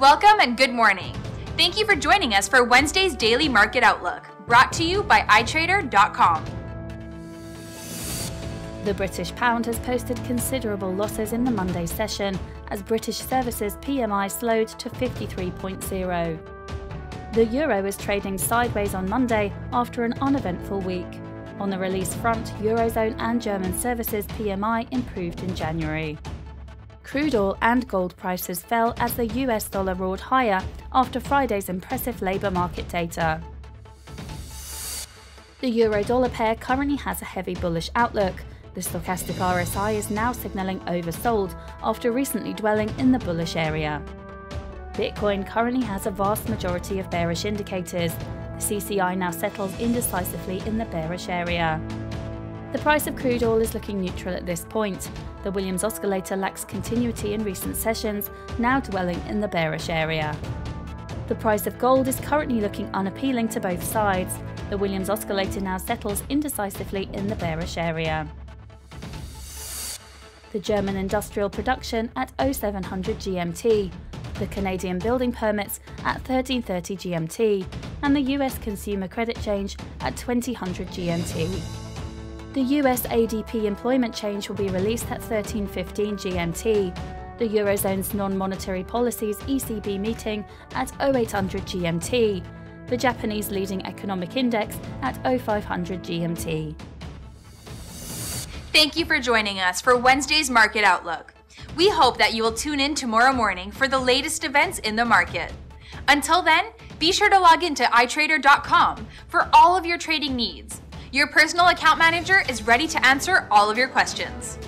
Welcome and good morning. Thank you for joining us for Wednesday's Daily Market Outlook, brought to you by iTrader.com. The British pound has posted considerable losses in the Monday session as British services PMI slowed to 53.0. The euro is trading sideways on Monday after an uneventful week. On the release front, Eurozone and German services PMI improved in January. Crude oil and gold prices fell as the US dollar roared higher after Friday's impressive labour market data. The euro dollar pair currently has a heavy bullish outlook, the stochastic RSI is now signalling oversold after recently dwelling in the bullish area. Bitcoin currently has a vast majority of bearish indicators. The CCI now settles indecisively in the bearish area. The price of crude oil is looking neutral at this point. The Williams oscillator lacks continuity in recent sessions, now dwelling in the bearish area. The price of gold is currently looking unappealing to both sides. The Williams oscillator now settles indecisively in the bearish area the German industrial production at 0700 GMT, the Canadian building permits at 1330 GMT, and the US consumer credit change at 2000 GMT. The US ADP employment change will be released at 1315 GMT. The Eurozone's non-monetary policies ECB meeting at 0800 GMT. The Japanese leading economic index at 0500 GMT. Thank you for joining us for Wednesday's Market Outlook. We hope that you will tune in tomorrow morning for the latest events in the market. Until then, be sure to log into iTrader.com for all of your trading needs. Your personal account manager is ready to answer all of your questions.